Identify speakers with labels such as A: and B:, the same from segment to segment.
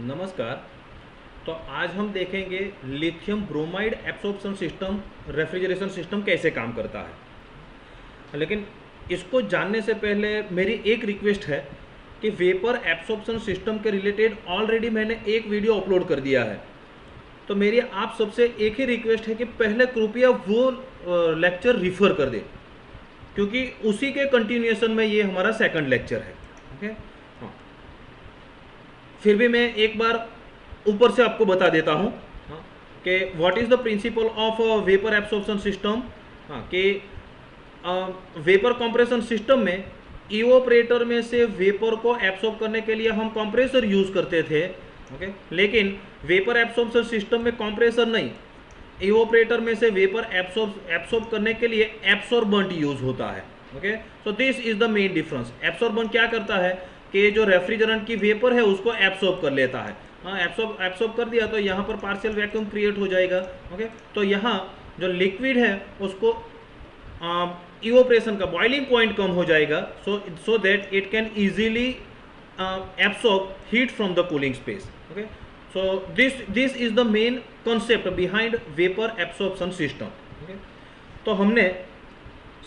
A: नमस्कार। तो आज हम देखेंगे lithium bromide absorption system refrigeration system कैसे काम करता है। लेकिन इसको जानने से पहले मेरी एक रिक्वेस्ट है कि वेपर एब्सॉर्प्शन सिस्टम के रिलेटेड ऑलरेडी मैंने एक वीडियो अपलोड कर दिया है। तो मेरी आप सबसे एक ही रिक्वेस्ट है कि पहले कृपया वो लेक्चर रिफ़र कर दे, क्योंकि उसी के कंटिन्यूएशन में ये हमारा सेकंड लेक्चर है ओके फिर भी मैं एक बार ऊपर से आपको बता देता हूँ कि what is the principle of vapour absorption system हाँ कि वेपर कंप्रेशन सिस्टम में इवोपरेटर में से वेपर को एब्सॉर्ब करने के लिए हम कंप्रेसर यूज़ करते थे ओके लेकिन वेपर एब्सॉर्प्शन सिस्टम में कंप्रेसर नहीं। इवोपरेटर में से वेपर एब्सॉर्ब एब्सॉर्ब करने के लिए एब्सॉर्बेंट यूज़ होता है okay so this is the main difference absorbent क्या करता है? कि जो रेफ्रिजरेंट की वेपर है उसको एब्सॉर्ब कर लेता है। हाँ एब्सॉर्ब एब्सॉर्ब कर दिया तो यहाँ पर पार्शियल वैक्यूम क्रिएट हो जाएगा ओके तो यहाँ जो लिक्विड है उसको इवोप्रेशन का बॉइलिंग पॉइंट कम हो जाएगा so so that it can easily absorb heat from the cooling space okay so this this is the main concept behind vapour absorption system तो हमने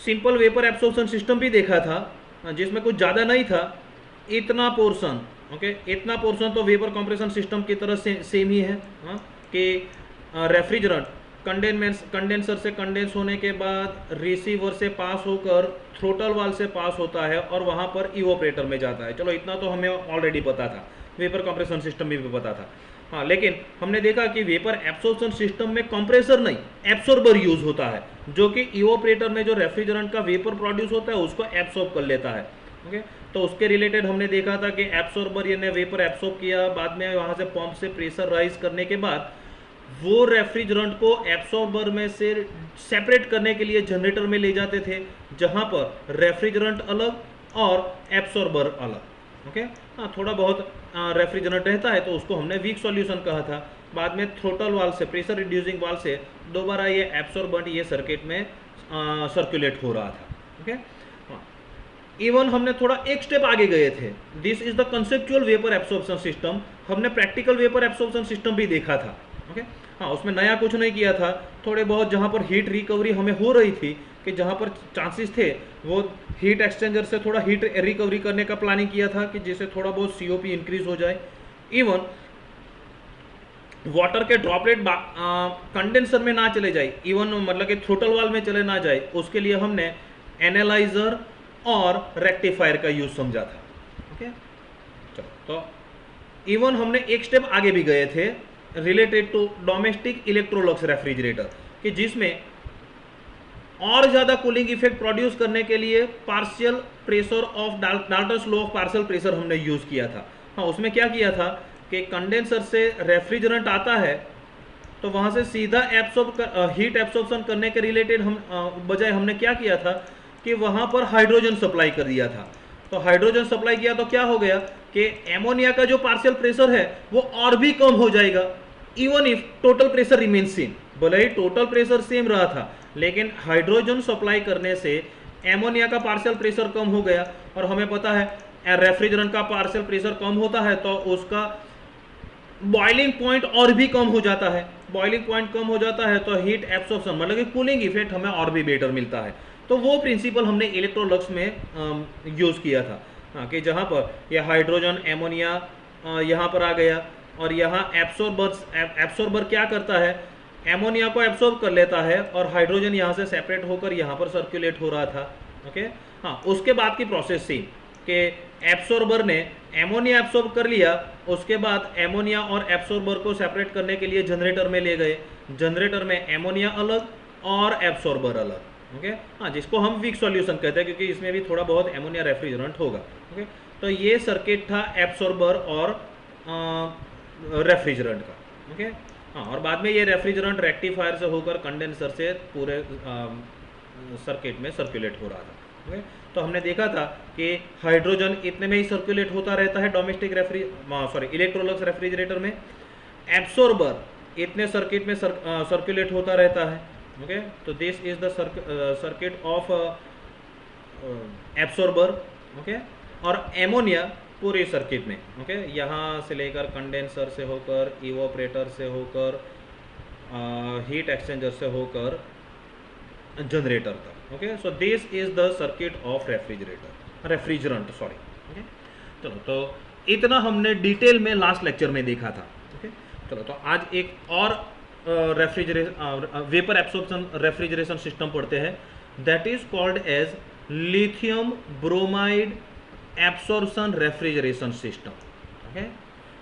A: सिंपल वेपर एब्सॉर्प्शन सिस्टम भी देखा था जिसमें कुछ ज़्यादा नहीं था इतना पोर्शन ओके इतना पोर्शन तो वेपर कंप्रेशन सिस्टम की तरह से सेम ही है हाँ कि रेफ्रिजरेंट कंडेंस कंडेंसर से कंडेंस होने के बाद रिसीवर से पास होकर थ्रोटल वाल से पास होता है और वहाँ पर इवोपरेटर में जाता है। चलो, इतना तो हमें ऑलरेडी पता था, वेपर कंप्रेशन सिस्टम में भी पता था। हाँ लेकिन हमने देखा कि वेपर एब्सोर्प्शन सिस्टम में कंप्रेसर नहीं एब्सॉर्बर यूज़ होता है, जो कि इवोपरेटर में जो रेफ्रिजरेंट का वेपर प्रोड्यूस होता है, उसको एब्सॉर्ब कर लेता है। ओके? तो उसके रिलेटेड हमने देखा था कि एब्सॉर्बर ने वेपर एब्सॉर्ब किया, बाद में वहाँ से पंप से प्रेशर राइज करने के बाद, वो रेफ्रिजरेंट को एब्सॉर्बर में से सेपरेट करने के लिए जनरेटर में ले जाते थे, जहाँ पर रेफ्रिजरेंट अलग और एब्सॉर्बर अलग, ओके? हाँ थोड़ा बहुत रेफ्रिजरेंट रहता है तो उसको हमने वीक सॉल्यूशन कहा था। बाद में थ्रोटल वाल से प्रेशर रिड्यूसिंग वाल से, दोबारा ये एब्सॉर्बेंट ये सर्किट में सर्कुलेट हो रहा था, ओके? इवन हमने थोड़ा एक स्टेप आगे गए थे। This is the conceptual vapour absorption system हमने प्रैक्टिकल वेपर एब्सॉर्प्शन सिस्टम भी देखा था। Okay okay? हाँ उसमें नया कुछ नहीं किया था। थोड़े बहुत जहाँ पर हीट रिकवरी हमें हो रही थी, कि जहाँ पर चांसेस थे, वो हीट एक्सचेंजर से थोड़ा हीट रिकवरी करने का प्लानिंग किया था, कि जिससे थोड़ा बहुत सीओपी इंक्रीज हो जाए। इवन वाटर के ड्रॉपलेट कंडेंसर में ना चले जाए। इवन मतलब कि थ्रोटल वाल में चले ना जाए। उसके लिए हमने एनालाइजर और रेक्टिफायर का यूज़ समझा था। ओके चलो तो इवन हमने एक स्टेप आगे भी गए थे related to domestic Electrolux refrigerator कि जिसमें और ज़्यादा कूलिंग इफ़ेक्ट प्रोड्यूस करने के लिए partial pressure of Dalton's law of partial pressure हमने यूज़ किया था। हाँ उसमें क्या किया था कि कंडेंसर से रेफ्रिजरेंट आता है तो वहाँ से सीधा एब्सॉर्ब हीट एब्सॉर्प्शन करने के रिलेटेड हम बजाय हमने क्या किया था कि वहाँ पर हाइड्रोजन सप्लाई कर दिया था। तो हाइड्रोजन सप्लाई किया तो क्या हो गया कि एमोनिया का जो पार्शियल प्रेशर है, वो और भी कम हो जाएगा। Even if total pressure remain same भले ही टोटल प्रेशर सेम रहा था, लेकिन हाइड्रोजन सप्लाई करने से एमोनिया का पार्शियल प्रेशर कम हो गया। और हमें पता है रेफ्रिजरेंट का पार्शियल प्रेशर कम होता है तो उसका बॉइलिंग पॉइंट और भी कम हो जाता है। बॉइलिंग पॉइंट कम हो जाता है तो हीट एब्सॉर्प्शन मतलब कि कूलिंग इफ़ेक्ट हमें और भी बेटर मिलता है। तो वो प्रिंसिपल हमने इलेक्ट्रोलक्स में यूज़ किया था। हाँ कि जहाँ पर यह हाइड्रोजन एमोनिया यहाँ पर आ गया और यहाँ एब्सोर्बर एब्सोर्बर क्या करता है? एमोनिया को एब्सॉर्ब कर लेता है और हाइड्रोजन यहाँ से सेपरेट होकर यहाँ पर सर्कुलेट हो रहा था। ओके हाँ उसके बाद की प्रोसेस थी कि एब्सॉर्बर ने एमोनिया एब्सॉर्ब कर लिया, उसके बाद एमोनिया और एब्सॉर्बर को सेपरेट करने के लिए जनरेटर में ले गए। जनरेटर में एमोनिया अलग और एब्सॉर्बर अलग। ओके हाँ जिसको हम वीक सॉल्यूशन कहते हैं, क्योंकि इसमें भी थोड़ा बहुत एमोनिया रेफ्रिजरेंट होगा। ओके तो ये सर्किट था एब्सॉर्बर और रेफ्रिजरेंट का। ओके हाँ और बाद में ये रेफ्रिजरेंट रेक्टिफायर से होकर कंडेंसर से पूरे सर्किट में सर्कुलेट हो रहा था। ओके तो हमने देखा था कि हाइड्रोजन इतने में ही सर्कुलेट होता रहता है domestic refri sorry Electrolux refrigerator में। एब्सॉर्बर इतने सर्किट में सर्कुलेट होता रहता है। Okay? So this is the circuit, uh, circuit uh, uh, okay? और एमोनिया पूरे सर्किट में. Okay okay? यहाँ से लेकर कंडेंसर से होकर इवोपरेटर से होकर हीट एक्सचेंजर से होकर जनरेटर तक. Okay so this is the circuit of refrigerator refrigerant sorry okay चलो तो इतना हमने डिटेल में लास्ट लेक्चर में देखा था. Okay okay? चलो तो आज एक और refrigeration vapour absorption refrigeration system पढ़ते हैं। That is called as lithium bromide absorption refrigeration system okay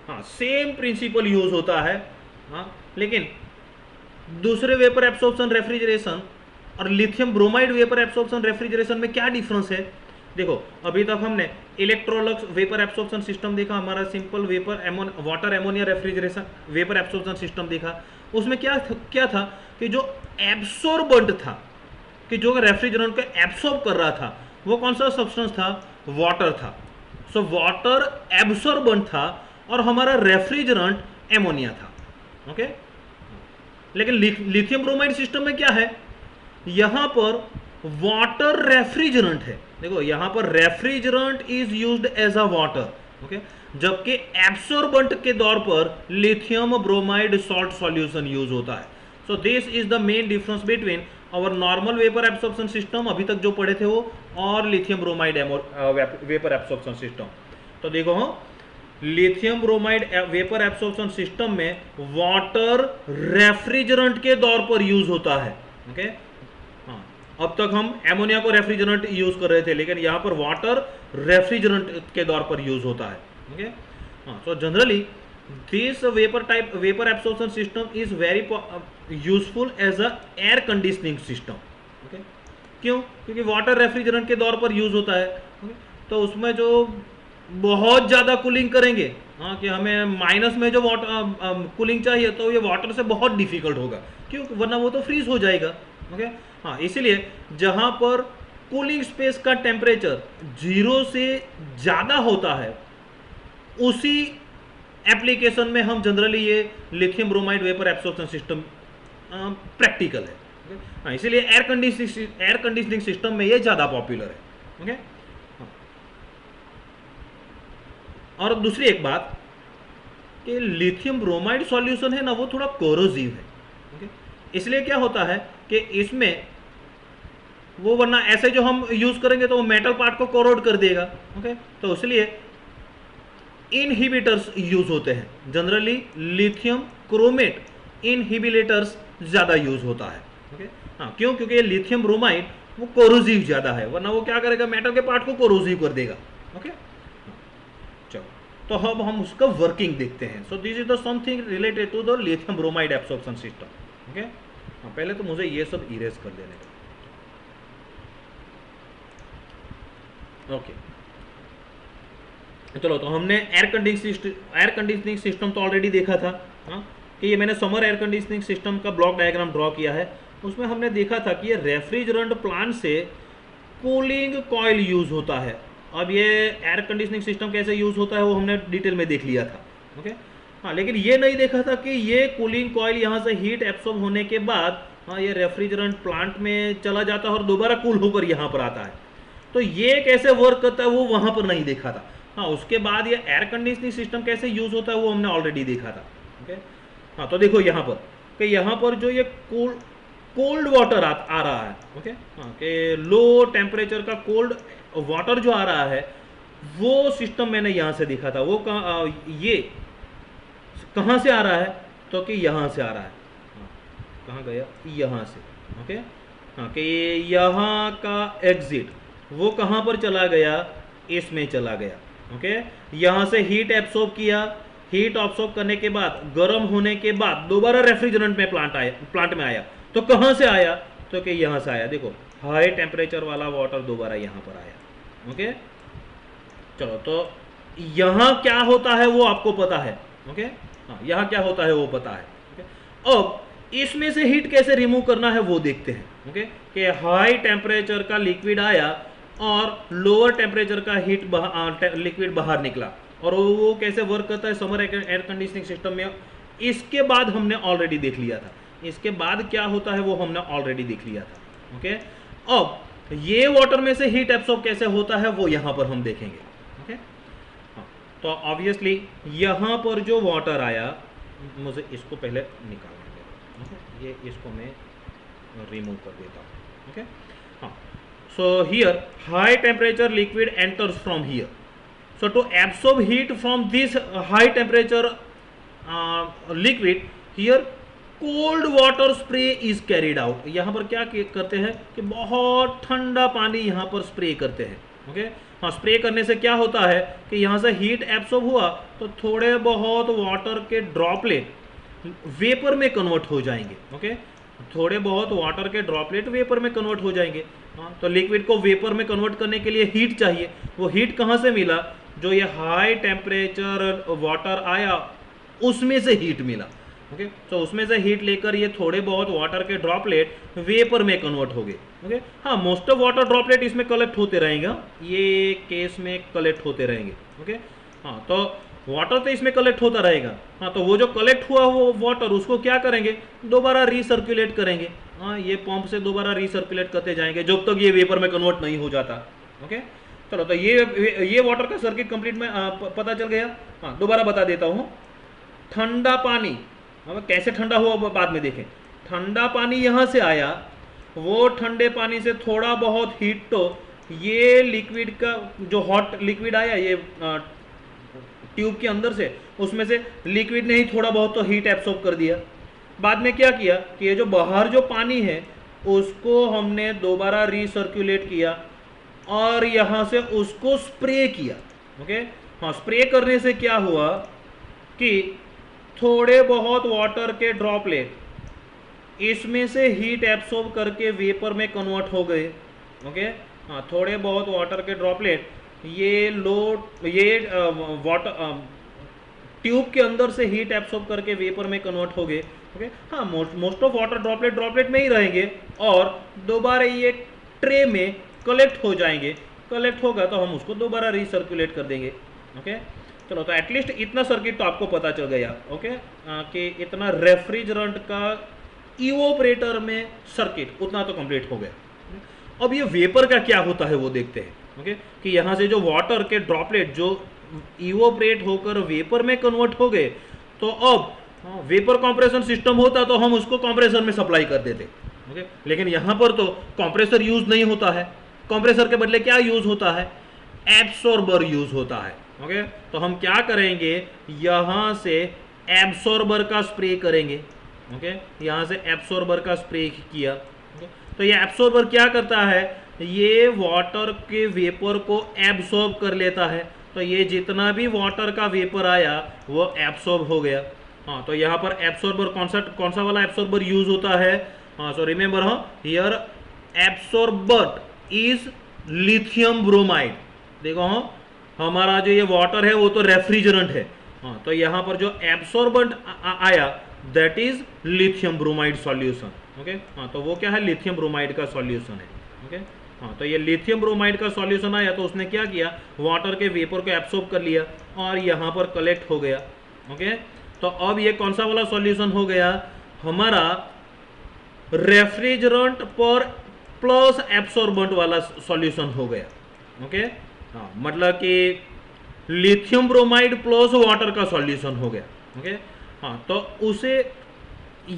A: हाँ सेम प्रिंसिपल यूज़ होता है हाँ लेकिन दूसरे वेपर एब्सॉर्प्शन रेफ्रिजरेशन और lithium bromide vapour absorption refrigeration में क्या डिफरेंस है? देखो, अभी तक हमने इलेक्ट्रोलक्स वेपर एब्सॉर्प्शन सिस्टम देखा, हमारा simple vapour ammon water ammonia refrigeration vapour absorption system देखा। उसमें क्या क्या था कि जो एब्सोर्बेंट था, कि जो रेफ्रिजरेंट को एब्सॉर्ब कर रहा था, वो कौन सा सब्सटेंस था? वाटर था। सो वाटर एब्सॉर्बेंट था और हमारा रेफ्रिजरेंट एमोनिया था। ओके लेकिन लिथियम ब्रोमाइड सिस्टम में क्या है? यहाँ पर वाटर रेफ्रिजरेंट है। देखो, यहाँ पर refrigerant is used as a water okay जबकि एब्सोर्बेंट के तौर पर lithium bromide salt solution use होता है। So this is the main difference between और नॉर्मल वेपर एब्सॉर्प्शन सिस्टम अभी तक जो पढ़े थे वो, और lithium bromide vapour absorption system तो देखो हाँ lithium bromide vapour absorption system में वाटर रेफ्रिजरेंट के तौर पर यूज़ होता है। ओके हाँ अब तक हम एमोनिया को रेफ्रिजरेंट यूज़ कर रहे थे, लेकिन यहाँ पर वाटर रेफ्रिजरेंट के तौर पर यूज़ होता है। ओके हाँ? so जनरली this vapor type, vapor absorption system is very useful as a air conditioning system, okay? क्यों? क्योंकि वाटर रेफ्रिजरेंट के दौर पर यूज़ होता है, okay? तो उसमें जो बहुत ज़्यादा कूलिंग करेंगे हाँ कि हमें माइनस में जो वाटर कूलिंग चाहिए तो ये वाटर से बहुत डिफ़िकल्ट होगा। क्यों? वरना वो तो फ्रीज हो जाएगा ओके हाँ इसीलिए जहाँ पर कूलिंग स्पेस का टेम्परेचर ज़ीरो से ज़्यादा होता है उसी एप्लीकेशन में हम जनरली ये lithium bromide vapour absorption system practical है हाँ इसीलिए air conditioning air conditioning system में ये ज़्यादा पॉपुलर है ओके हाँ। और दूसरी एक बात कि लिथियम ब्रोमाइड सॉल्यूशन है ना, वो थोड़ा कोरोजिव है ओके इसलिए क्या होता है कि इसमें वो वरना ऐसे जो हम यूज़ करेंगे तो वो मेटल पार्ट को कोरोड कर देगा ओके तो इसलिए इनहिबिटर्स यूज़ होते हैं। जनरली लिथियम क्रोमेट इनहिबिलेटर्स ज़्यादा यूज़ होता है। ओके हाँ क्यों? क्योंकि लिथियम ब्रोमाइड वो कोरोजिव ज़्यादा है, वरना वो क्या करेगा? मेटल के पार्ट को कोरोजिव कर देगा। ओके चलो तो अब हम उसका वर्किंग देखते हैं। So this is the something related to the lithium bromide absorption system okay पहले तो मुझे ये सब इरेज कर देने का ओके okay. चलो तो हमने air conditioning air conditioning system तो ऑलरेडी देखा था हाँ कि ये मैंने समर एयर कंडीशनिंग सिस्टम का ब्लॉक डायग्राम ड्रॉ किया है। उसमें हमने देखा था कि ये रेफ्रिजरेंट प्लांट से कूलिंग कॉयल यूज़ होता है। अब ये एयर कंडीशनिंग सिस्टम कैसे यूज़ होता है, वो हमने डिटेल में देख लिया था ओके हाँ लेकिन ये नहीं देखा था कि ये कूलिंग कॉयल यहाँ से हीट एब्सॉर्ब होने के बाद हाँ ये रेफ्रिजरेंट प्लांट में चला जाता है और दोबारा कूल होकर यहाँ पर आता है। तो ये कैसे वर्क करता है, वो वहाँ पर नहीं देखा था। हाँ उसके बाद ये एयर कंडीशनिंग सिस्टम कैसे यूज़ होता है वो हमने ऑलरेडी देखा था ओके हाँ तो देखो यहाँ पर कि यहाँ पर जो ये कोल्ड कोल्ड वाटर आ, आ रहा है ओके हाँ कि लो टेम्परेचर का कोल्ड वाटर जो आ रहा है वो सिस्टम मैंने यहाँ से देखा था वो कहाँ ये कहाँ से आ रहा है तो कि यहाँ से आ रहा है हाँ कहाँ गया यहाँ से ओके हाँ कि यहाँ का एग्जिट वो कहाँ पर चला गया इसमें चला गया ओके? यहाँ से हीट एब्सॉर्ब किया। हीट ऑब्सॉर्ब करने के बाद, गर्म होने के बाद दोबारा रेफ्रिजरेंट में प्लांट आया प्लांट में आया। तो कहाँ से आया? तो कि यहाँ से आया। देखो हाई टेम्परेचर वाला वाटर दोबारा यहाँ पर आया। ओके? चलो तो यहाँ क्या होता है वो आपको पता है। ओके? हाँ यहाँ क्या होता है वो पता है। ओके? अब, इसमें से हीट कैसे रिमूव करना है वो देखते हैं। ओके? कि हाई टेम्परेचर का लिक्विड आया और लोअर टेम्परेचर का हीट लिक्विड बाहर निकला। और वो कैसे वर्क करता है? समर एयर कंडीशनिंग सिस्टम में। इसके बाद हमने ऑलरेडी देख लिया था। इसके बाद क्या होता है वो हमने ऑलरेडी देख लिया था। ओके अब, ये वाटर में से हीट एब्सॉर्ब कैसे होता है, वो यहाँ पर हम देखेंगे। ओके हाँ तो ऑब्वियसली यहाँ पर जो वाटर आया, मुझे इसको पहले निकालना ये इसको मैं रिमूव कर देता हूँ। Okay so here high temperature liquid enters from here so to absorb heat from this high temperature uh, liquid here cold water spray is carried out यहाँ पर क्या करते हैं कि बहुत ठंडा पानी यहाँ पर स्प्रे करते हैं ओके okay? हाँ स्प्रे करने से क्या होता है कि यहाँ से हीट एब्सॉर्ब हुआ तो थोड़े बहुत वाटर के ड्रॉपलेट वेपर में कन्वर्ट हो जाएँगे ओके okay? थोड़े बहुत वाटर के ड्रॉपलेट वेपर में कन्वर्ट हो जाएँगे हाँ तो लिक्विड को वेपर में कन्वर्ट करने के लिए हीट चाहिए। वो हीट कहाँ से मिला? जो ये हाई टेम्परेचर वाटर आया, उसमें से हीट मिला। Okay okay? तो उसमें से हीट लेकर ये थोड़े बहुत वाटर के ड्रॉपलेट वेपर में कन्वर्ट हो गए। ओके हाँ मोस्ट ऑफ़ वाटर ड्रॉपलेट इसमें कलेक्ट होते रहेंगे। ये केस में कलेक्ट होते रहेंगे। Okay okay? हाँ तो वाटर तो इसमें कलेक्ट होता रहेगा। हाँ तो वो जो कलेक्ट हुआ वो वाटर उसको क्या करेंगे? दोबारा रिसर्कुलेट करेंगे। हाँ ये पंप से दोबारा रिसर्कुलेट करते जाएँगे जब तक तो ये वेपर में कन्वर्ट नहीं हो जाता ओके चलो तो ये ये वाटर का सर्किट कंप्लीट में आ, पता चल गया? हाँ दोबारा बता देता हूँ। ठंडा पानी अब कैसे ठंडा हुआ बाद में देखें। ठंडा पानी यहाँ से आया वो ठंडे पानी से थोड़ा बहुत हीट तो ये लिक्विड का जो हॉट लिक्विड आया ये आ, ट्यूब के अंदर से उसमें से लिक्विड ने ही थोड़ा बहुत तो हीट एब्सॉर्ब कर दिया। बाद में क्या किया कि ये जो बाहर जो पानी है, उसको हमने दोबारा रिसर्कुलेट किया और यहाँ से उसको स्प्रे किया। ओके हाँ स्प्रे करने से क्या हुआ कि थोड़े बहुत वाटर के ड्रॉपलेट इसमें से हीट एब्सॉर्ब करके वेपर में कन्वर्ट हो गए। ओके हाँ थोड़े बहुत वाटर के ड्रॉपलेट ये लो ये वाटर ट्यूब के अंदर से हीट एब्सॉर्ब करके वेपर में कन्वर्ट हो गए। ओके हाँ most of water droplet droplet में ही रहेंगे और दोबारा ये ट्रे में कलेक्ट हो जाएँगे। कलेक्ट होगा तो हम उसको दोबारा रिसर्कुलेट कर देंगे। ओके चलो तो एटलीस्ट इतना सर्किट तो आपको पता चल गया। ओके आ, कि इतना रेफ्रिजरेंट का इवोपरेटर में सर्किट उतना तो कंप्लीट हो गया। अब ये वेपर का क्या होता है वो देखते हैं। ओके कि यहाँ से जो वाटर के ड्रॉपलेट जो इवोपरेट होकर वेपर में कन्वर्ट हो गए तो अब वेपर कॉम्प्रेशन सिस्टम होता तो हम उसको कॉम्प्रेसर में सप्लाई कर देते ओके लेकिन यहाँ पर तो कॉम्प्रेसर यूज़ नहीं होता है। कंप्रेसर के बदले क्या यूज़ होता है? एब्सॉर्बर यूज़ होता है ओके तो हम क्या करेंगे? यहाँ से एब्सॉर्बर का स्प्रे करेंगे ओके यहाँ से एब्सॉर्बर का स्प्रे किया तो ये एब्सॉर्बर क्या करता है? ये वाटर के वेपर को एब्सॉर्ब कर लेता है। तो ये जितना भी वाटर का वेपर आया, वो एब्सॉर्ब हो गया। हाँ तो यहाँ पर एब्सॉर्बर कौन सा कौन सा वाला एब्सॉर्बर यूज़ होता है? हाँ सो रिमेंबर हाँ here absorbent is lithium bromide देखो हाँ हमारा जो ये वाटर है, वो तो रेफ्रिजरेंट है। हाँ तो यहाँ पर जो एब्सॉर्बेंट आया that is lithium bromide solution okay हाँ तो वो क्या है? लिथियम ब्रोमाइड का सॉल्यूशन है। ओके हाँ तो ये लिथियम ब्रोमाइड का सॉल्यूशन आया तो उसने क्या किया? वाटर के वेपर को एब्सॉर्ब कर लिया और यहाँ पर कलेक्ट हो गया। ओके तो अब ये कौन सा वाला सॉल्यूशन हो गया? हमारा रेफ्रिजरेंट पर प्लस एब्सॉर्बेंट वाला सॉल्यूशन हो गया। ओके हाँ मतलब कि लिथियम ब्रोमाइड प्लस वाटर का सॉल्यूशन हो गया। ओके हाँ तो उसे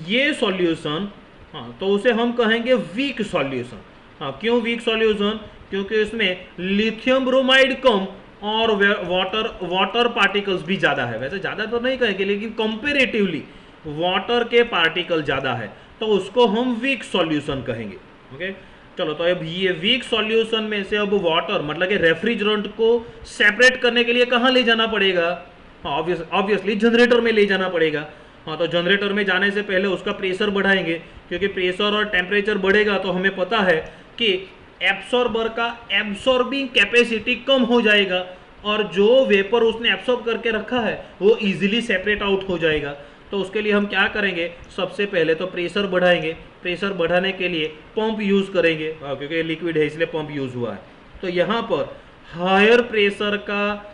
A: ये सॉल्यूशन हाँ तो उसे हम कहेंगे वीक सॉल्यूशन हाँ क्यों वीक सॉल्यूशन क्योंकि इसमें लिथियम ब्रोमाइड कम और वाटर वाटर पार्टिकल्स भी ज़्यादा है। वैसे ज़्यादा तो नहीं कहेंगे लेकिन कंपेरेटिवली वाटर के पार्टिकल ज़्यादा है। तो उसको हम वीक सॉल्यूशन कहेंगे। ओके चलो तो अब ये वीक सॉल्यूशन में से अब वाटर मतलब कि रेफ्रिजरेंट को सेपरेट करने के लिए कहाँ ले जाना पड़ेगा? ऑब्वियसली हाँ, जनरेटर में ले जाना पड़ेगा। हाँ तो जनरेटर में जाने से पहले उसका प्रेशर बढ़ाएँगे। क्योंकि प्रेशर और टेम्परेचर बढ़ेगा तो हमें पता है कि एब्सॉर्बर का एब्सॉर्बिंग कैपेसिटी कम हो जाएगा और जो वेपर उसने एब्सॉर्ब करके रखा है वो इजीली सेपरेट आउट हो जाएगा। तो उसके लिए हम क्या करेंगे? सबसे पहले तो प्रेशर बढ़ाएँगे। प्रेशर बढ़ाने के लिए पंप यूज़ करेंगे। हाँ, क्योंकि लिक्विड है इसलिए पंप यूज़ हुआ है। तो यहाँ पर हायर प्रेशर का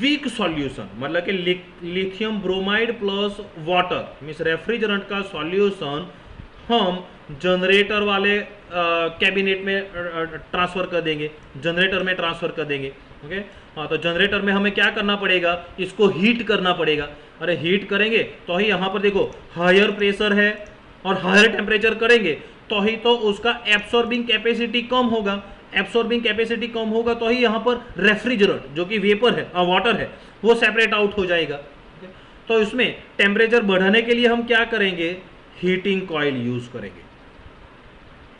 A: वीक सॉल्यूशन मतलब कि lithium bromide plus water means refrigerant का सॉल्यूशन हम जनरेटर वाले कैबिनेट में ट्रांसफ़र कर देंगे जनरेटर में ट्रांसफ़र कर देंगे ओके हाँ तो जनरेटर में हमें क्या करना पड़ेगा? इसको हीट करना पड़ेगा। अरे हीट करेंगे तो ही यहाँ पर देखो हायर प्रेशर है और हायर टेम्परेचर करेंगे तो ही तो उसका एब्सॉर्बिंग कैपेसिटी कम होगा। एब्सॉर्बिंग कैपेसिटी कम होगा तो ही यहाँ पर रेफ्रिजरेंट जो कि वेपर है वाटर है, वो सेपरेट आउट हो जाएगा तो इसमें टेम्परेचर बढ़ाने के लिए हम क्या करेंगे? हीटिंग कॉयल यूज़ करेंगे।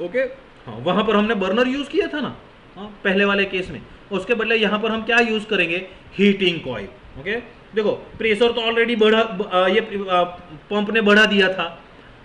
A: ओके? हाँ वहाँ पर हमने बर्नर यूज़ किया था ना? हाँ पहले वाले केस में। उसके बदले यहाँ पर हम क्या यूज़ करेंगे? Heating coil okay? देखो, प्रेशर तो ऑलरेडी बढ़ा ये पंप ने बढ़ा दिया था।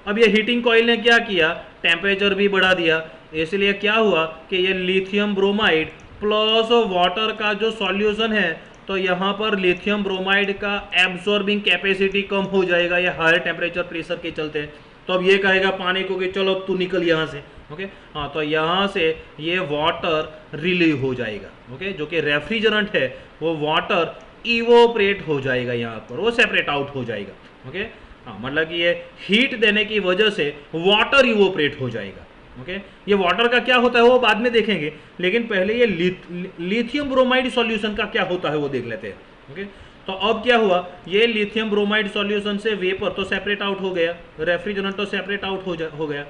A: अब ये हीटिंग कॉयल ने क्या किया? टेम्परेचर भी बढ़ा दिया। इसलिए क्या हुआ कि ये लिथियम ब्रोमाइड प्लस वाटर का जो सॉल्यूशन है तो यहाँ पर लिथियम ब्रोमाइड का एब्जॉर्बिंग कैपेसिटी कम हो जाएगा। ये हायर टेम्परेचर प्रेशर के चलते। तो अब ये कहेगा पानी को कि चलो तू निकल यहाँ से ओके हाँ तो यहाँ से ये वाटर रिलीव हो जाएगा ओके जो कि रेफ्रिजरेंट है, वो वाटर इवोपरेट हो जाएगा यहाँ पर, वो सेपरेट आउट हो जाएगा ओके हाँ मतलब कि ये हीट देने की वजह से वाटर इवोपरेट हो जाएगा ओके ये वाटर का क्या होता है वो बाद में देखेंगे, लेकिन पहले ये लिथियम ब्रोमाइड सॉल्यूशन का क्या होता है वो देख लेते हैं ओके तो अब क्या हुआ? ये लिथियम ब्रोमाइड सॉल्यूशन से वेपर तो सेपरेट आउट हो गया। रेफ्रिजरेंट तो सेपरेट आउट हो हो गया।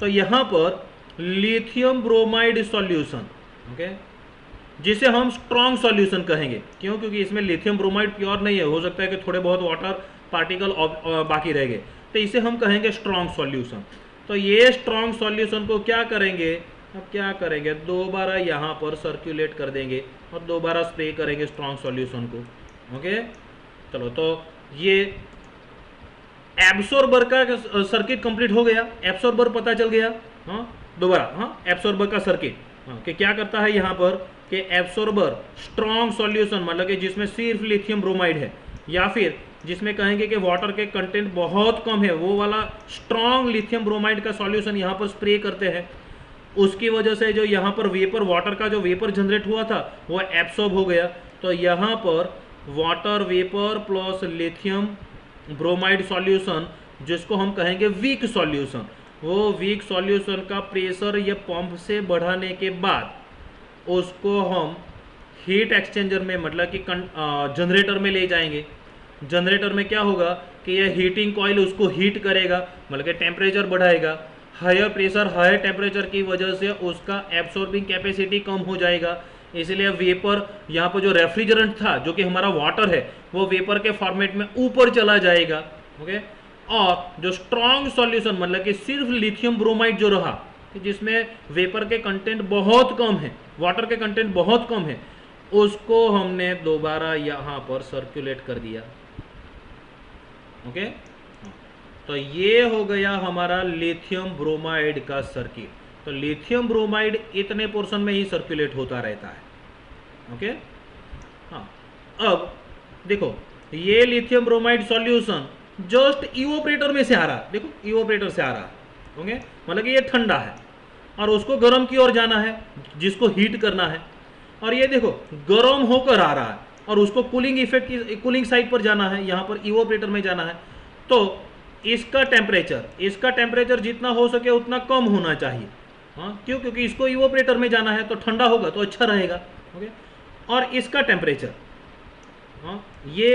A: तो यहाँ पर लिथियम ब्रोमाइड सॉल्यूशन ओके जिसे हम स्ट्रॉन्ग सॉल्यूशन कहेंगे। क्यों? क्योंकि इसमें लिथियम ब्रोमाइड प्योर नहीं है। हो सकता है कि थोड़े बहुत वाटर पार्टिकल बाकी रह गए। तो इसे हम कहेंगे स्ट्रॉन्ग सॉल्यूशन तो ये स्ट्रॉन्ग सॉल्यूशन को क्या करेंगे? अब क्या करेंगे? दोबारा यहाँ पर सर्कुलेट कर देंगे और दोबारा स्प्रे करेंगे स्ट्रॉन्ग सॉल्यूशन को। ओके? चलो तो ये एब्सोर्बर का सर्किट कंप्लीट हो गया। एब्सोर्बर पता चल गया। हाँ दोबारा हाँ एब्सोर्बर का सर्किट हाँ कि क्या करता है यहाँ पर? कि एब्सोर्बर स्ट्रॉन्ग सॉल्यूशन मतलब कि जिसमें सिर्फ़ लिथियम ब्रोमाइड है, या फिर जिसमें कहेंगे कि वाटर के कंटेंट बहुत कम है, वो वाला स्ट्रॉन्ग लिथियम ब्रोमाइड का सॉल्यूशन यहाँ पर स्प्रे करते हैं। उसकी वजह से जो यहाँ पर वेपर वाटर का जो वेपर जनरेट हुआ था, वो एब्सॉर्ब हो गया। तो यहाँ पर water vapour plus lithium bromide solution जिसको हम कहेंगे वीक सॉल्यूशन वो वीक सॉल्यूशन का प्रेशर ये पंप से बढ़ाने के बाद उसको हम हीट एक्सचेंजर में मतलब कि जनरेटर में ले जाएँगे। जनरेटर में क्या होगा कि यह हीटिंग कॉइल उसको हीट करेगा मतलब कि टेम्परेचर बढ़ाएगा। हायर प्रेशर हायर टेम्परेचर की वजह से उसका एब्सॉर्बिंग कैपेसिटी कम हो जाएगा। इसलिए वेपर यहाँ पर जो रेफ्रिजरेंट था, जो कि हमारा वाटर है, वो वेपर के फॉर्मेट में ऊपर चला जाएगा ओके और जो स्ट्रॉन्ग सॉल्यूशन मतलब कि सिर्फ़ लिथियम ब्रोमाइड जो रहा जिसमें वेपर के कंटेंट बहुत कम है वाटर के कंटेंट बहुत कम है, उसको हमने दोबारा यहाँ पर सर्कुलेट कर दिया ओके तो ये हो गया हमारा लिथियम ब्रोमाइड का सर्किट तो लिथियम ब्रोमाइड इतने पोर्शन में ही सर्कुलेट होता रहता है। ओके हाँ। अब देखो, ये lithium bromide solution just evaporator में से आ रहा। देखो इवोपरेटर से आ रहा। ओके मतलब कि ये ठंडा है। और उसको गर्म की ओर जाना है, जिसको हीट करना है। और ये देखो, गर्म होकर आ रहा है। और उसको कूलिंग इफ़ेक्ट कूलिंग साइड पर जाना है, यहाँ पर इवोपरेटर में जाना है। तो इसका टेम्परेचर इसका टेम्परेचर जितना हो सके उतना कम होना चाहिए। हाँ क्यों? क्योंकि इसको इवोपरेटर में जाना है तो ठंडा होगा तो अच्छा रहेगा ओके और इसका टेम्परेचर हाँ ये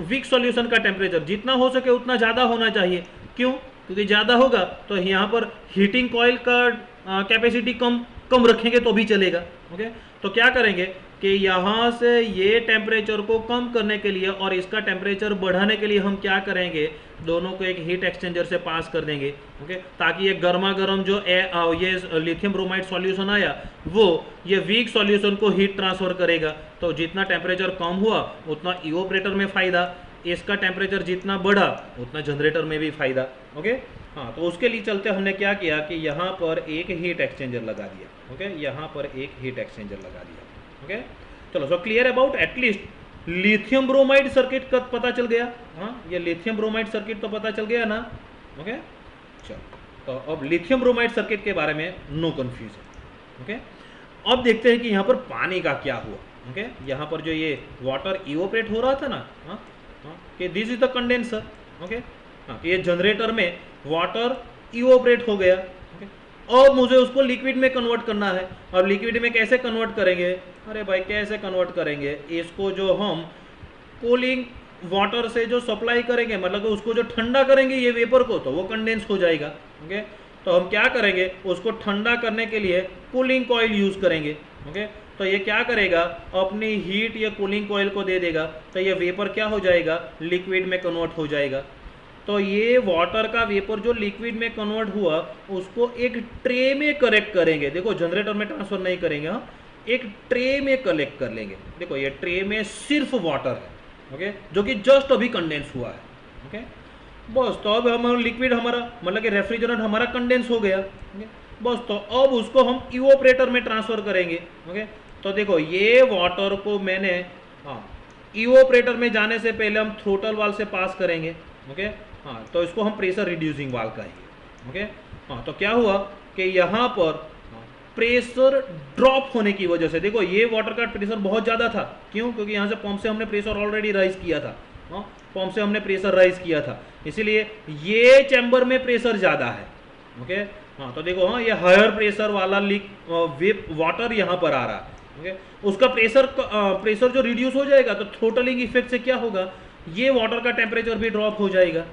A: वीक सॉल्यूशन का टेम्परेचर जितना हो सके उतना ज़्यादा होना चाहिए। क्यों? क्योंकि ज़्यादा होगा तो यहाँ पर हीटिंग कॉयल का कैपेसिटी कम कम रखेंगे तो भी चलेगा ओके तो क्या करेंगे कि यहाँ से ये टेम्परेचर को कम करने के लिए और इसका टेम्परेचर बढ़ाने के लिए हम क्या करेंगे दोनों को एक हीट एक्सचेंजर से पास कर देंगे ओके ताकि ये गर्मा गर्म जो ए, ये लिथियम ब्रोमाइड सॉल्यूशन आया वो ये वीक सॉल्यूशन को हीट ट्रांसफ़र करेगा। तो जितना टेम्परेचर कम हुआ उतना इवोपरेटर में फ़ायदा। इसका टेम्परेचर जितना बढ़ा उतना जनरेटर में भी फ़ायदा ओके हाँ तो उसके लिए चलते हमने क्या किया कि यहाँ पर एक हीट एक्सचेंजर लगा दिया ओके यहाँ पर एक हीट एक्सचेंजर लगा दिया ओके चलो so clear about at least lithium bromide circuit का पता चल गया। हाँ ये लिथियम ब्रोमाइड सर्किट तो पता चल गया ना। ओके चलो तो अब लिथियम ब्रोमाइड सर्किट के बारे में नो कन्फ्यूज़न ओके अब देखते हैं कि यहाँ पर पानी का क्या हुआ। ओके यहाँ पर जो ये वाटर इवोपरेट हो रहा था ना हाँ हाँ कि this is the condenser okay हाँ ये जनरेटर में वाटर इवोपरेट हो गया। अब मुझे उसको लिक्विड में कन्वर्ट करना है। और लिक्विड में कैसे कन्वर्ट करेंगे? अरे भाई, कैसे कन्वर्ट करेंगे? इसको जो हम कूलिंग वाटर से जो सप्लाई करेंगे मतलब उसको जो ठंडा करेंगे ये वेपर को तो वो कंडेंस हो जाएगा ओके तो हम क्या करेंगे? उसको ठंडा करने के लिए कूलिंग कॉइल यूज़ करेंगे ओके तो ये क्या करेगा? अपनी हीट या कूलिंग कॉइल को दे देगा तो ये वेपर क्या हो जाएगा? लिक्विड में कन्वर्ट हो जाएगा। तो ये वाटर का वेपर जो लिक्विड में कन्वर्ट हुआ, उसको एक ट्रे में करेक्ट करेंगे। देखो जनरेटर में ट्रांसफ़र नहीं करेंगे हाँ। एक ट्रे में कलेक्ट कर लेंगे। देखो, ये ट्रे में सिर्फ़ वाटर है ओके जो कि जस्ट अभी कंडेंस हुआ है ओके बस तो अब हमारा लिक्विड हमारा मतलब कि रेफ्रिजरेंट हमारा कंडेंस हो गया ओके बस तो अब उसको हम इवोपरेटर में ट्रांसफ़र करेंगे ओके तो देखो, ये वाटर को मैंने हाँ इवोपरेटर में जाने से पहले हम थ्रोटल वाल से पास करेंगे ओके हाँ तो इसको हम प्रेशर रिड्यूसिंग वाल कहेंगे ओके हाँ तो क्या हुआ कि यहाँ पर प्रेशर ड्रॉप होने की वजह से, देखो ये वाटर का प्रेशर बहुत ज़्यादा था। क्यों? क्योंकि यहाँ से पंप से हमने प्रेशर ऑलरेडी राइज किया था हाँ? पंप से हमने प्रेशर राइज किया था। इसीलिए ये चैम्बर में प्रेशर ज़्यादा है ओके हाँ तो देखो हाँ ये हायर प्रेशर वाला लीक वेप वाटर यहाँ पर आ रहा है ओके उसका प्रेशर प्रेशर जो रिड्यूस हो जाएगा तो थ्रोटलिंग इफ़ेक्ट से क्या होगा? ये वाटर का टेम्परेचर भी ड्रॉप हो जाएगा।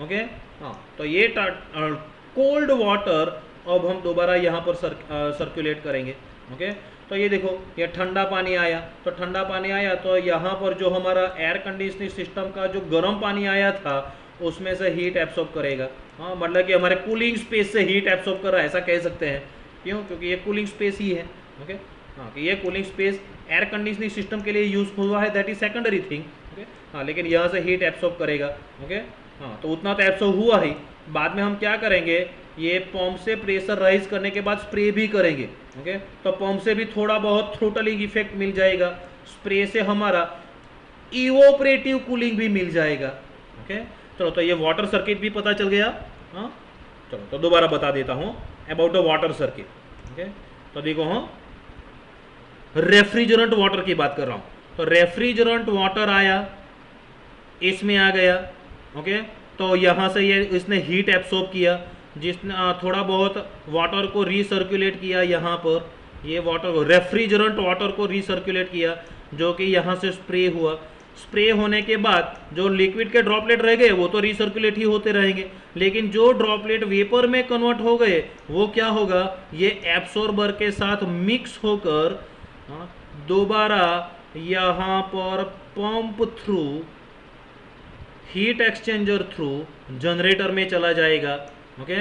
A: ओके हाँ तो ये कोल्ड वाटर अब हम दोबारा यहाँ पर सर, सर्कुलेट करेंगे। ओके तो ये देखो ये ठंडा पानी आया। तो ठंडा पानी आया तो यहाँ पर जो हमारा एयर कंडीशनिंग सिस्टम का जो गर्म पानी आया था उसमें से हीट एब्सॉर्ब करेगा। हाँ मतलब कि हमारे कूलिंग स्पेस से हीट एब्सॉर्ब कर रहा है ऐसा कह सकते हैं। क्यों? क्योंकि ये कूलिंग स्पेस ही है। ओके हाँ कि ये cooling space air conditioning system के लिए यूज़ हुआ है that is secondary thing okay हाँ लेकिन यहाँ से हीट एब्सॉर्ब करेगा। ओके हाँ। तो उतना तो एब्सॉर्ब हुआ ही। बाद में हम क्या करेंगे? ये पंप से प्रेशर राइज करने के बाद स्प्रे भी करेंगे ओके तो पंप से भी थोड़ा बहुत थ्रोटलिंग इफ़ेक्ट मिल जाएगा। स्प्रे से हमारा इवोपरेटिव कूलिंग भी मिल जाएगा ओके चलो तो ये वाटर सर्किट भी पता चल गया हाँ? चलो तो दोबारा बता देता हूँ about the water circuit okay तो देखो हाँ? रेफ्रिजरेंट वाटर की बात कर रहा हूँ। तो रेफ्रिजरेंट वाटर आया, इसमें आ गया। ओके तो यहाँ से ये इसने हीट एब्सॉर्ब किया, जिसने थोड़ा बहुत वाटर को रीसर्कुलेट किया यहाँ पर। ये वाटर रेफ्रिजरेंट वाटर को रीसर्कुलेट किया, जो कि यहाँ से स्प्रे हुआ। स्प्रे होने के बाद जो लिक्विड के ड्रॉपलेट रह गए, वो तो रीसर्कुलेट ही होते रहेंगे। लेकिन जो ड्रॉपलेट वेपर में कन्वर्ट हो गए, वो क्या होगा? ये एब्सॉर्बर के साथ मिक्स होकर दोबारा यहाँ पर pump through heat exchanger through generator में चला जाएगा ओके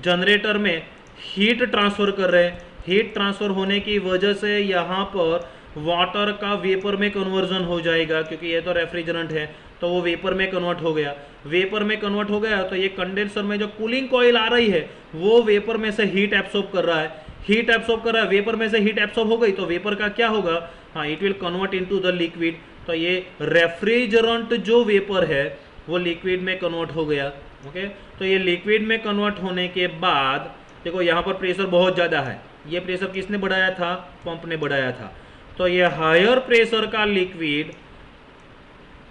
A: जनरेटर में हीट ट्रांसफ़र कर रहे हैं। हीट ट्रांसफ़र होने की वजह से यहाँ पर वाटर का वेपर में कन्वर्जन हो जाएगा, क्योंकि ये तो रेफ्रिजरेंट है तो वो वेपर में कन्वर्ट हो गया। वेपर में कन्वर्ट हो गया तो ये कंडेंसर में जो कूलिंग कॉइल आ रही है, वो वेपर में से हीट एब्सॉर्ब कर रहा है। हीट एब्सॉर्ब कर रहा है, वेपर में से हीट एब्सॉर्ब हो गई तो वेपर का क्या होगा? हाँ it will convert into the liquid तो ये रेफ्रिजरेंट जो वेपर है वो लिक्विड में कन्वर्ट हो गया ओके तो ये लिक्विड में कन्वर्ट होने के बाद, देखो यहाँ पर प्रेशर बहुत ज़्यादा है। ये प्रेशर किसने बढ़ाया था? पंप ने बढ़ाया था। तो ये हायर प्रेशर का लिक्विड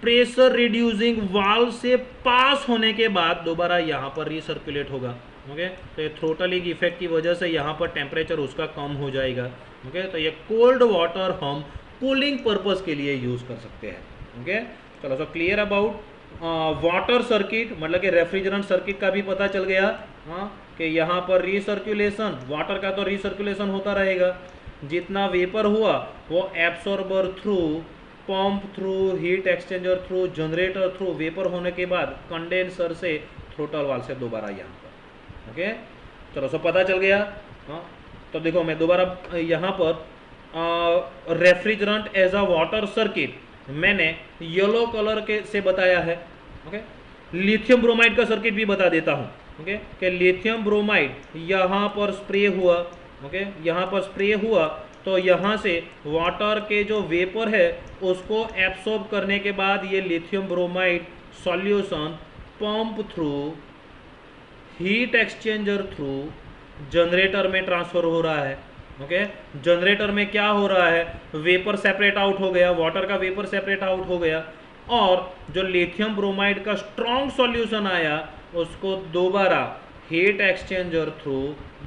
A: प्रेशर रिड्यूसिंग वाल्व से पास होने के बाद दोबारा यहाँ पर रिसर्कुलेट होगा ओके तो ये थ्रोटलिंग इफ़ेक्ट की वजह से यहाँ पर टेम्परेचर उसका कम हो जाएगा ओके तो ये कोल्ड वाटर हम कूलिंग पर्पज के लिए यूज़ कर सकते हैं ओके चलो so clear about water circuit मतलब कि रेफ्रिजरेंट सर्किट का भी पता चल गया हाँ कि यहाँ पर रिसर्कुलेशन वाटर का तो रिसर्कुलेशन होता रहेगा। जितना वेपर हुआ, वो absorber through pump through heat exchanger through generator through vapour होने के बाद कंडेंसर से थ्रोटल वाल से दोबारा यहाँ पर। ओके चलो, सब पता चल गया? हाँ? तो देखो, मैं दोबारा यहाँ पर refrigerant as a water circuit मैंने येलो कलर के से बताया है ओके लिथियम ब्रोमाइड का सर्किट भी बता देता हूँ ओके कि लिथियम ब्रोमाइड यहाँ पर स्प्रे हुआ ओके यहाँ पर स्प्रे हुआ तो यहाँ से वाटर के जो वेपर है, उसको एब्सॉर्ब करने के बाद ये lithium bromide solution pump through heat exchanger through generator में ट्रांसफ़र हो रहा है। ओके जनरेटर में क्या हो रहा है? वेपर सेपरेट आउट हो गया वाटर का वेपर सेपरेट आउट हो गया और जो लिथियम ब्रोमाइड का स्ट्रॉन्ग सॉल्यूशन आया, उसको दोबारा हीट एक्सचेंजर थ्रू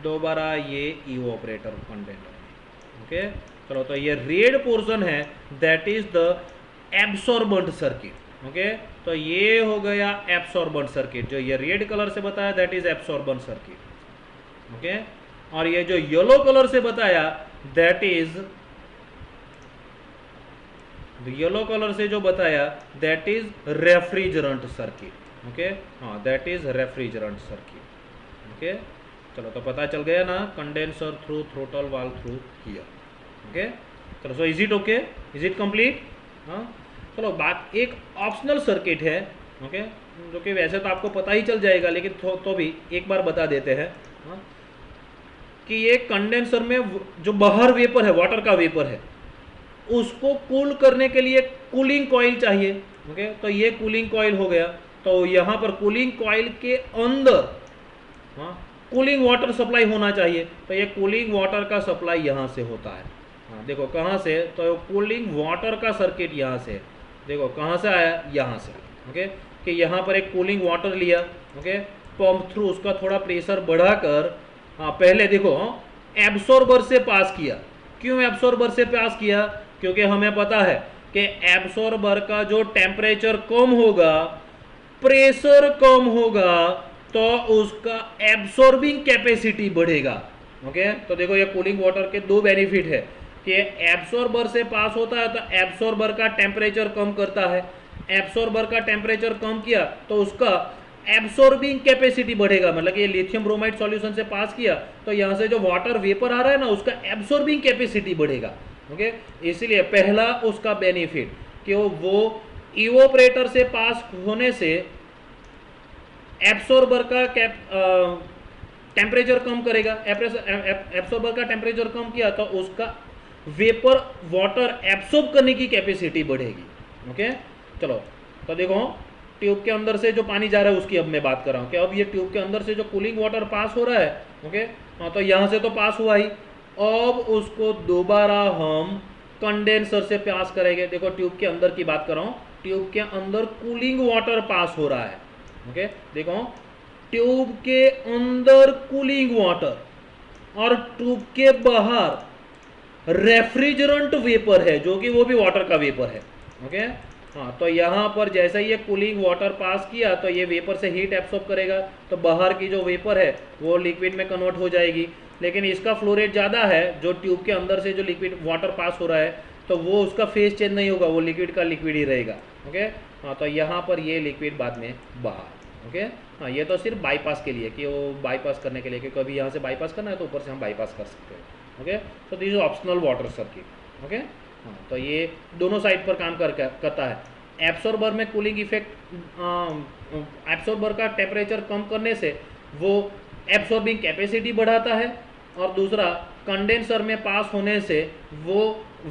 A: दोबारा ये इवोपरेटर कंटेनर ओके चलो तो ये रेड पोर्शन है that is the absorbent circuit okay तो ये हो गया एब्सॉर्बेंट सर्किट जो ये रेड कलर से बताया that is absorbent circuit okay और ये जो येलो कलर से बताया दैट इज़ येलो कलर से जो बताया that is refrigerant circuit okay हाँ that is refrigerant circuit okay चलो तो पता चल गया ना condenser through throttle valve through here okay चलो so is it okay is it complete हाँ? चलो बात एक ऑप्शनल सर्किट है. Okay okay? जो कि वैसे तो आपको पता ही चल जाएगा लेकिन तो, तो भी एक बार बता देते हैं. कि ये कंडेंसर में जो बाहर वेपर है वाटर का वेपर है, उसको कूल करने के लिए कूलिंग कॉइल चाहिए। ओके तो ये कूलिंग कॉइल हो गया। तो यहाँ पर कूलिंग कॉइल के अंदर हाँ कूलिंग वाटर सप्लाई होना चाहिए। तो ये कूलिंग वाटर का सप्लाई यहाँ से होता है। हाँ देखो कहाँ से? तो कूलिंग वाटर का सर्किट यहाँ से। देखो कहाँ से आया? यहाँ से। ओके कि यहाँ पर एक कूलिंग वाटर लिया। ओके पंप थ्रू उसका थोड़ा प्रेशर बढ़ाकर हाँ पहले देखो एब्सॉर्बर से पास किया। क्यों एब्सॉर्बर से पास किया? क्योंकि हमें पता है कि एब्सॉर्बर का जो टेम्परेचर कम होगा प्रेशर कम होगा तो उसका एब्सॉर्बिंग कैपेसिटी बढ़ेगा। ओके तो देखो, ये कूलिंग वाटर के दो बेनिफिट है कि एब्सॉर्बर से पास होता है तो एब्सॉर्बर का टेम्परेचर कम करता है। एब्सॉर्बर का टेम्परेचर कम किया तो उसका एब्सॉर्बिंग कैपेसिटी बढ़ेगा। मतलब ये लिथियम ब्रोमाइड सॉल्यूशन से पास किया तो यहाँ से जो वाटर वेपर आ रहा है ना, उसका एब्सॉर्बिंग कैपेसिटी बढ़ेगा। ओके इसलिए पहला उसका बेनिफिट कि वो इवोपरेटर से पास होने से एब्सॉर्बर का कैप टेम्परेचर कम करेगा। एब्सॉर्बर का टेम्परेचर कम किया तो उसका वेपर वाटर एब्सॉर्ब करने की कैपेसिटी बढ़ेगी। ओके चलो तो देखो ट्यूब के अंदर से जो पानी जा रहा है, उसकी अब मैं बात कर रहा हूँ, कि अब ये ट्यूब के अंदर से जो कूलिंग वाटर पास हो रहा है ओके हाँ तो यहाँ से तो पास हुआ ही। अब उसको दोबारा हम कंडेंसर से पास करेंगे। देखो, ट्यूब के अंदर की बात कर रहा हूँ, ट्यूब के अंदर कूलिंग वाटर पास हो रहा है ओके देखो, ट्यूब के अंदर कूलिंग वाटर और ट्यूब के बाहर रेफ्रिजरेंट वेपर है, जो कि वो भी वाटर का वेपर है ओके हाँ तो यहाँ पर जैसे ही ये कूलिंग वाटर पास किया तो ये वेपर से हीट एब्सॉर्ब करेगा। तो बाहर की जो वेपर है, वो लिक्विड में कन्वर्ट हो जाएगी। लेकिन इसका फ्लो रेट ज़्यादा है, जो ट्यूब के अंदर से जो लिक्विड वाटर पास हो रहा है तो वो उसका फेस चेंज नहीं होगा, वो लिक्विड का लिक्विड ही रहेगा। ओके हाँ तो यहाँ पर ये लिक्विड बाद में बाहर। ओके हाँ ये तो सिर्फ़ बाईपास के लिए, कि वो बाईपास करने के लिए कि कभी यहाँ से बाईपास करना है तो ऊपर से हम बाईपास कर सकते हैं। ओके तो this optional water circuit okay तो ये दोनों साइड पर काम कर करता है। एब्सॉर्बर में कूलिंग इफ़ेक्ट एब्सॉर्बर का टेम्परेचर कम करने से वो एब्सॉर्बिंग कैपेसिटी बढ़ाता है और दूसरा कंडेंसर में पास होने से वो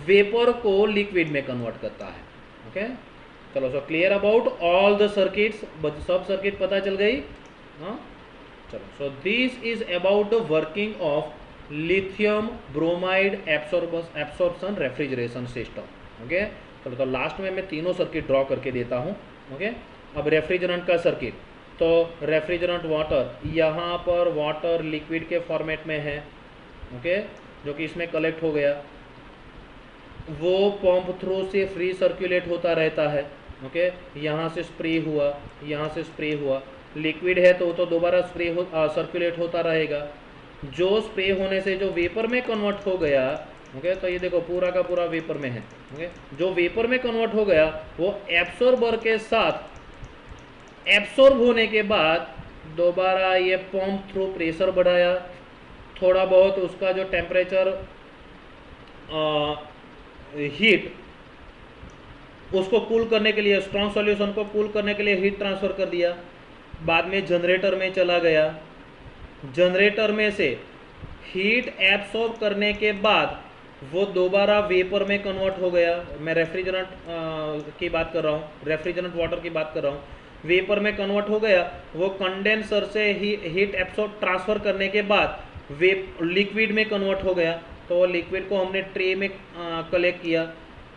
A: वेपर को लिक्विड में कन्वर्ट करता है। ओके चलो so clear about all the circuits सब सर्किट पता चल गई। हाँ? चलो so this is about the working of lithium bromide absorption refrigeration system okay चलो तो लास्ट में मैं तीनों सर्किट ड्रॉ करके देता हूँ ओके अब रेफ्रिजरेंट का सर्किट तो रेफ्रिजरेंट वाटर यहाँ पर वाटर लिक्विड के फॉर्मेट में है ओके जो कि इसमें कलेक्ट हो गया। वो पंप थ्रू से फ्री सर्कुलेट होता रहता है ओके यहाँ से स्प्रे हुआ, यहाँ से स्प्रे हुआ। लिक्विड है तो वो तो दोबारा स्प्रे हो सर्कुलेट होता रहेगा। जो स्प्रे होने से जो वेपर में कन्वर्ट हो गया ओके तो ये देखो पूरा का पूरा वेपर में है ओके जो वेपर में कन्वर्ट हो गया, वो एब्सॉर्बर के साथ एब्सॉर्ब होने के बाद दोबारा ये पंप थ्रू प्रेशर बढ़ाया, थोड़ा बहुत उसका जो टेम्परेचर हीट उसको कूल करने के लिए स्ट्रॉन्ग सॉल्यूशन को कूल करने के लिए हीट ट्रांसफ़र कर दिया। बाद में जनरेटर में चला गया। जनरेटर में से हीट एब्सॉर्ब करने के बाद वो दोबारा वेपर में कन्वर्ट हो गया। मैं रेफ्रिजरेंट की बात कर रहा हूँ रेफ्रिजरेंट वाटर की बात कर रहा हूँ। वेपर में कन्वर्ट हो गया, वो कंडेंसर से ही हीट एब्सॉर्ब ट्रांसफ़र करने के बाद वे लिक्विड में कन्वर्ट हो गया। तो लिक्विड को हमने ट्रे में कलेक्ट किया।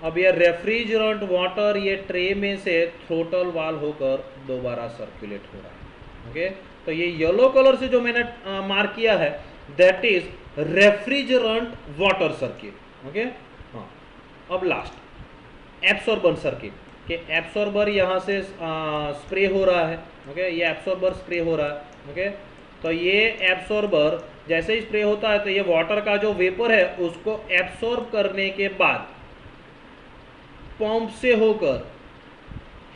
A: अब ये रेफ्रिजरेंट वाटर ये ट्रे में से थ्रोटल वाल होकर दोबारा सर्कुलेट हो रहा है। ओके तो ये येलो कलर से जो मैंने मार्क किया है that is refrigerant water circuit okay हाँ। अब लास्ट एब्सॉर्बन सर्किट कि एब्सॉर्बर यहाँ से स्प्रे हो रहा है। ओके ये एब्सॉर्बर स्प्रे हो रहा है। ओके तो ये एब्सॉर्बर जैसे ही स्प्रे होता है तो ये वाटर का जो वेपर है, उसको एब्सॉर्ब करने के बाद पंप से होकर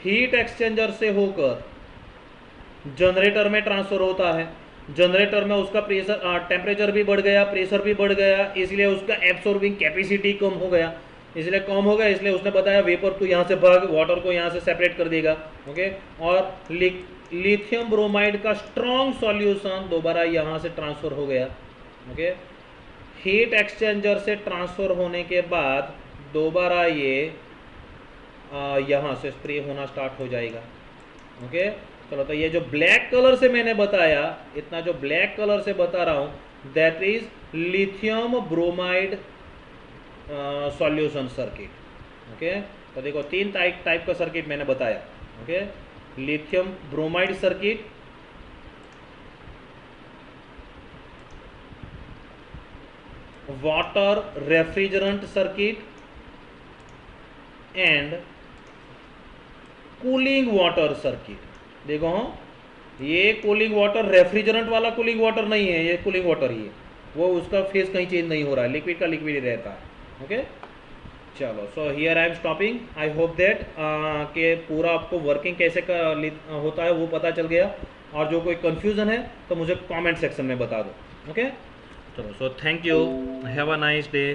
A: हीट एक्सचेंजर से होकर जनरेटर में ट्रांसफ़र होता है। जनरेटर में उसका प्रेशर टेम्परेचर भी बढ़ गया प्रेशर भी बढ़ गया, इसलिए उसका एब्सॉर्बिंग कैपेसिटी कम हो गया। इसलिए कम हो गया, इसलिए उसने बताया वेपर तो यहाँ से भाग वाटर को यहाँ से सेपरेट कर देगा। ओके और लिथियम ब्रोमाइड का स्ट्रॉन्ग सॉल्यूशन दोबारा यहाँ से ट्रांसफ़र हो गया। ओके हीट एक्सचेंजर से ट्रांसफ़र होने के बाद दोबारा ये यहाँ से स्प्रे होना स्टार्ट हो जाएगा। ओके चलो तो ये जो ब्लैक कलर से मैंने बताया, इतना जो ब्लैक कलर से बता रहा हूँ that is lithium bromide solution circuit okay तो देखो, तीन टाइप टाइप का सर्किट मैंने बताया। Okay lithium bromide circuit water refrigerant circuit and cooling water circuit देखो ये कूलिंग वाटर रेफ्रिजरेंट वाला कूलिंग वाटर नहीं है, ये कूलिंग वाटर ही है। वो उसका फेस कहीं चेंज नहीं हो रहा है लिक्विड का लिक्विड ही रहता है ओके चलो so here I am stopping I hope that के पूरा आपको वर्किंग कैसे का होता है, वो पता चल गया। और जो कोई कन्फ्यूज़न है तो मुझे कमेंट सेक्शन में बता दो ओके चलो so thank you have a nice day